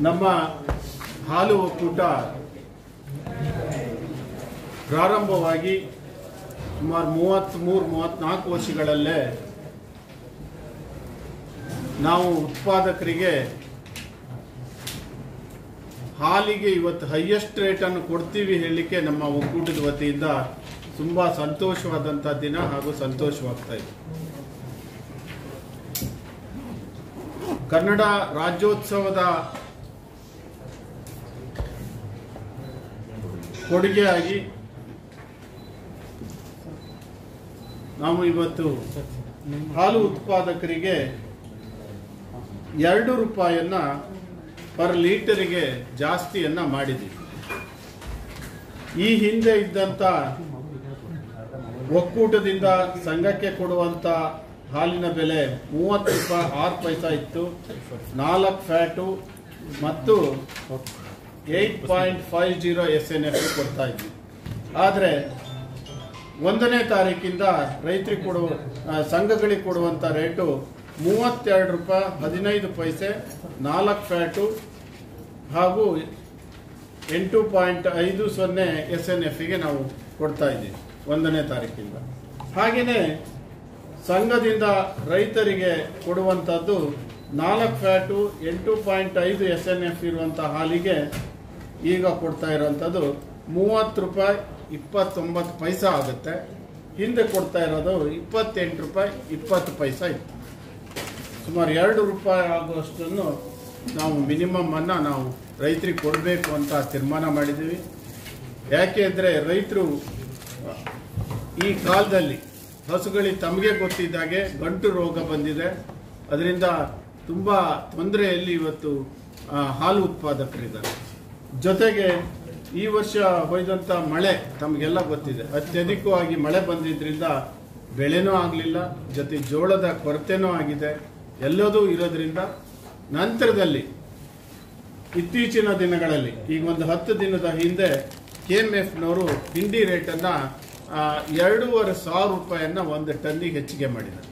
ನಮ್ಮ ಹಾಲು ಒಕ್ಕೂಟ ಪ್ರಾರಂಭವಾಗಿ ಸುಮಾರು ಮೂವತ್ತ್ಮೂರು ಮೂವತ್ತ್ನಾಲ್ಕು ವರ್ಷಗಳಲ್ಲೇ ನಾವು ಉತ್ಪಾದಕರಿಗೆ ಹಾಲಿಗೆ ಇವತ್ತು ಹೈಯೆಸ್ಟ್ ರೇಟನ್ನು ಕೊಡ್ತೀವಿ ಹೇಳಲಿಕ್ಕೆ ನಮ್ಮ ಒಕ್ಕೂಟದ ವತಿಯಿಂದ ತುಂಬ ಸಂತೋಷವಾದಂಥ ದಿನ ಹಾಗೂ ಸಂತೋಷವಾಗ್ತಾ ಇದೆ. ಕನ್ನಡ ರಾಜ್ಯೋತ್ಸವದ ಕೊಡುಗೆಯಾಗಿ ನಾವು ಇವತ್ತು ಹಾಲು ಉತ್ಪಾದಕರಿಗೆ ಎರಡು ರೂಪಾಯಿಯನ್ನ ಪರ್ ಲೀಟರಿಗೆ ಜಾಸ್ತಿಯನ್ನ ಮಾಡಿದ್ದೀವಿ ಈ ಹಿಂದೆ ಇದ್ದಂಥ ಒಕ್ಕೂಟದಿಂದ ಸಂಘಕ್ಕೆ ಕೊಡುವಂಥ ಹಾಲಿನ ಬೆಲೆ ಮೂವತ್ತು ರೂಪಾಯಿ, ಆರು ಪೈಸಾ ಇತ್ತು. ನಾಲ್ಕು ಫ್ಯಾಟು ಮತ್ತು eight point five zero S N F ಕೊಡ್ತಾ ಇದ್ವಿ. ಆದರೆ ಒಂದನೇ ತಾರೀಕಿಂದ ರೈತರಿಗೆ ಕೊಡುವ ಸಂಘಗಳಿಗೆ ಕೊಡುವಂಥ ರೇಟು ಮೂವತ್ತೆರಡು ರೂಪಾಯಿ, ಹದಿನೈದು ಪೈಸೆ, ನಾಲ್ಕು ಫ್ಯಾಟು ಹಾಗೂ ಎಂಟು ಪಾಯಿಂಟ್ ಐದು ಸೊನ್ನೆ ಎಸ್ ಎನ್ ಎಫ್ಗೆ ನಾವು ಕೊಡ್ತಾ ಇದ್ದೀವಿ ಒಂದನೇ ತಾರೀಕಿಂದ. ಹಾಗೆಯೇ ಸಂಘದಿಂದ ರೈತರಿಗೆ ಕೊಡುವಂಥದ್ದು ನಾಲ್ಕು ಫ್ಯಾಟು ಎಂಟು ಪಾಯಿಂಟ್ ಐದು ಎಸ್ ಎನ್ ಎಫ್ ಇರುವಂಥ ಹಾಲಿಗೆ ಈಗ ಕೊಡ್ತಾ ಇರೋವಂಥದ್ದು ಮೂವತ್ತು ರೂಪಾಯಿ ಇಪ್ಪತ್ತೊಂಬತ್ತು ಪೈಸ ಆಗುತ್ತೆ. ಹಿಂದೆ ಕೊಡ್ತಾ ಇರೋದು ಇಪ್ಪತ್ತೆಂಟು ರೂಪಾಯಿ ಇಪ್ಪತ್ತು ಪೈಸ ಇತ್ತು. ಸುಮಾರು ಎರಡು ರೂಪಾಯಿ ಆಗುವಷ್ಟನ್ನು ನಾವು ಮಿನಿಮಮ್ಮನ್ನು ನಾವು ರೈತರಿಗೆ ಕೊಡಬೇಕು ಅಂತ ತೀರ್ಮಾನ ಮಾಡಿದ್ದೀವಿ. ಯಾಕೆ ಅಂದರೆ ರೈತರು ಈ ಕಾಲದಲ್ಲಿ ಹಸುಗಳಿಗೆ ತಮಗೆ ಗೊತ್ತಿದ್ದಾಗೆ ಗಂಟು ರೋಗ ಬಂದಿದೆ. ಅದರಿಂದ ತುಂಬ ತೊಂದರೆಯಲ್ಲಿ ಇವತ್ತು ಹಾಲು ಉತ್ಪಾದಕರಿದ್ದಾರೆ. ಜೊತೆಗೆ ಈ ವರ್ಷ ಹೊಯ್ದಂಥ ಮಳೆ ತಮಗೆಲ್ಲ ಗೊತ್ತಿದೆ. ಅತ್ಯಧಿಕವಾಗಿ ಮಳೆ ಬಂದಿದ್ದರಿಂದ ಬೆಳೆನೂ ಆಗಲಿಲ್ಲ, ಜೊತೆ ಜೋಳದ ಕೊರತೆನೂ ಆಗಿದೆ. ಎಲ್ಲದೂ ಇರೋದ್ರಿಂದ ನಂತರದಲ್ಲಿ ಇತ್ತೀಚಿನ ದಿನಗಳಲ್ಲಿ, ಈಗ ಒಂದು ಹತ್ತು ದಿನದ ಹಿಂದೆ ಕೆ ಎಂ ಎಫ್ನವರು ಹಿಂಡಿ ರೇಟನ್ನು ಎರಡೂವರೆ ಸಾವಿರ ರೂಪಾಯಿಯನ್ನ ಒಂದು ಟನ್ನಿಗೆ ಹೆಚ್ಚಿಗೆ ಮಾಡಿದ್ದಾರೆ